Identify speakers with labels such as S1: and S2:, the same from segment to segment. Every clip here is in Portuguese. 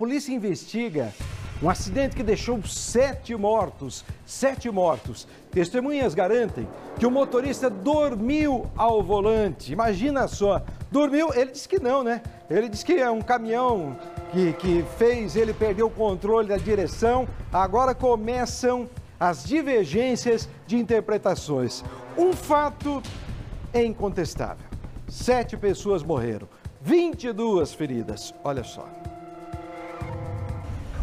S1: polícia investiga um acidente que deixou sete mortos. Sete mortos. Testemunhas garantem que o motorista dormiu ao volante. Imagina só. Dormiu, ele disse que não, né? Ele disse que é um caminhão que, que fez ele perder o controle da direção. Agora começam as divergências de interpretações. Um fato é incontestável: sete pessoas morreram, 22 feridas. Olha só.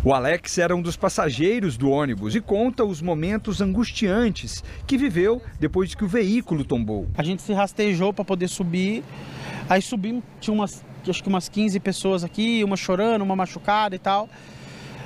S2: O Alex era um dos passageiros do ônibus e conta os momentos angustiantes que viveu depois que o veículo tombou.
S3: A gente se rastejou para poder subir, aí subimos, tinha umas, acho que umas 15 pessoas aqui, uma chorando, uma machucada e tal.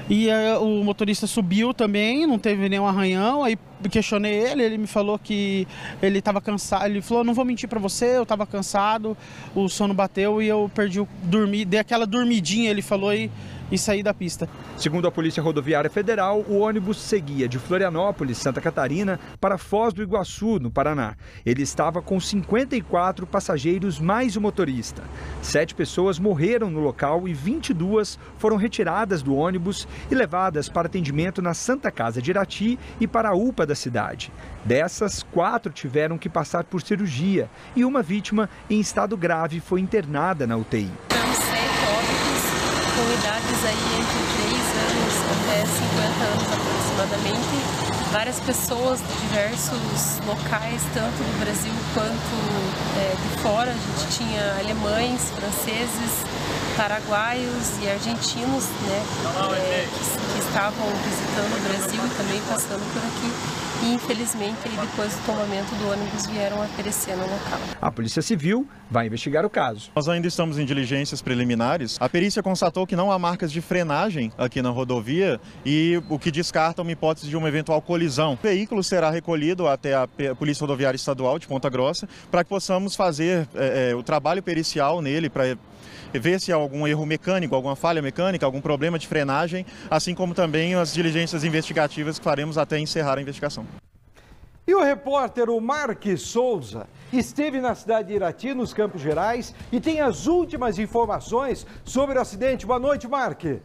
S3: E aí, o motorista subiu também, não teve nenhum arranhão. Aí questionei ele, ele me falou que ele estava cansado. Ele falou: Não vou mentir para você, eu estava cansado, o sono bateu e eu perdi o dormir. Dei aquela dormidinha, ele falou, e e sair da pista.
S2: Segundo a Polícia Rodoviária Federal, o ônibus seguia de Florianópolis, Santa Catarina, para Foz do Iguaçu, no Paraná. Ele estava com 54 passageiros mais o motorista. Sete pessoas morreram no local e 22 foram retiradas do ônibus e levadas para atendimento na Santa Casa de Irati e para a UPA da cidade. Dessas, quatro tiveram que passar por cirurgia e uma vítima em estado grave foi internada na UTI
S4: com idades aí entre 3 anos até 50 anos aproximadamente. Várias pessoas de diversos locais, tanto do Brasil quanto é, de fora. A gente tinha alemães, franceses, paraguaios e argentinos né, é, que, que estavam visitando o Brasil e também passando por aqui e infelizmente depois do tombamento do ônibus vieram a perecer no local.
S2: A Polícia Civil vai investigar o caso.
S5: Nós ainda estamos em diligências preliminares. A perícia constatou que não há marcas de frenagem aqui na rodovia e o que descarta uma hipótese de uma eventual colisão. O veículo será recolhido até a Polícia Rodoviária Estadual de Ponta Grossa para que possamos fazer é, é, o trabalho pericial nele para ver se há algum erro mecânico, alguma falha mecânica, algum problema de frenagem, assim como também as diligências investigativas que faremos até encerrar a investigação.
S1: E o repórter o Marques Souza esteve na cidade de Irati, nos Campos Gerais, e tem as últimas informações sobre o acidente. Boa noite, Marque.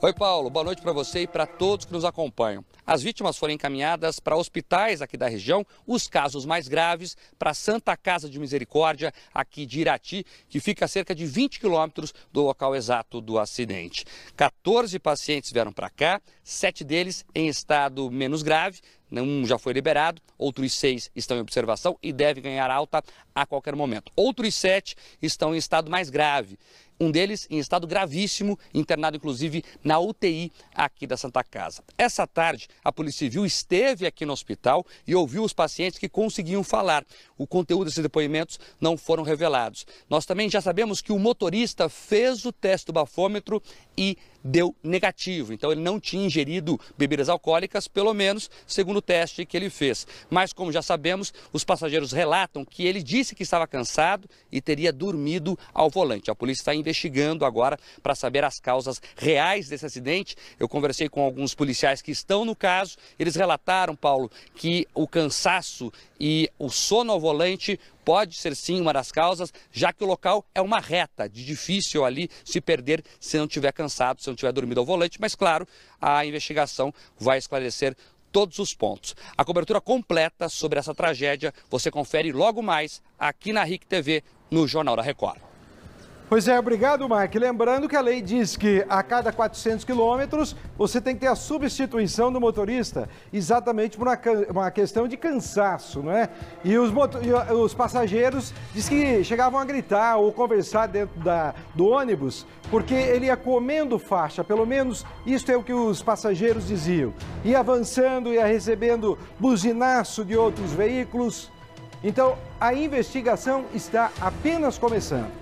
S6: Oi, Paulo. Boa noite para você e para todos que nos acompanham. As vítimas foram encaminhadas para hospitais aqui da região, os casos mais graves para a Santa Casa de Misericórdia, aqui de Irati, que fica a cerca de 20 quilômetros do local exato do acidente. 14 pacientes vieram para cá, sete deles em estado menos grave, um já foi liberado, outros seis estão em observação e devem ganhar alta a qualquer momento. Outros sete estão em estado mais grave um deles em estado gravíssimo, internado inclusive na UTI aqui da Santa Casa. Essa tarde, a Polícia Civil esteve aqui no hospital e ouviu os pacientes que conseguiam falar. O conteúdo desses depoimentos não foram revelados. Nós também já sabemos que o motorista fez o teste do bafômetro e deu negativo. Então ele não tinha ingerido bebidas alcoólicas, pelo menos segundo o teste que ele fez. Mas como já sabemos, os passageiros relatam que ele disse que estava cansado e teria dormido ao volante. A polícia está investigando agora para saber as causas reais desse acidente. Eu conversei com alguns policiais que estão no caso. Eles relataram, Paulo, que o cansaço e o sono ao volante pode ser sim uma das causas, já que o local é uma reta, de difícil ali se perder se não tiver cansado, se não tiver dormido ao volante, mas claro, a investigação vai esclarecer todos os pontos. A cobertura completa sobre essa tragédia você confere logo mais aqui na RIC TV, no Jornal da Record.
S1: Pois é, obrigado, Mark. Lembrando que a lei diz que a cada 400 quilômetros você tem que ter a substituição do motorista, exatamente por uma, uma questão de cansaço, não é? E os, e os passageiros diz que chegavam a gritar ou conversar dentro da, do ônibus, porque ele ia comendo faixa, pelo menos isso é o que os passageiros diziam. Ia avançando, ia recebendo buzinaço de outros veículos. Então, a investigação está apenas começando.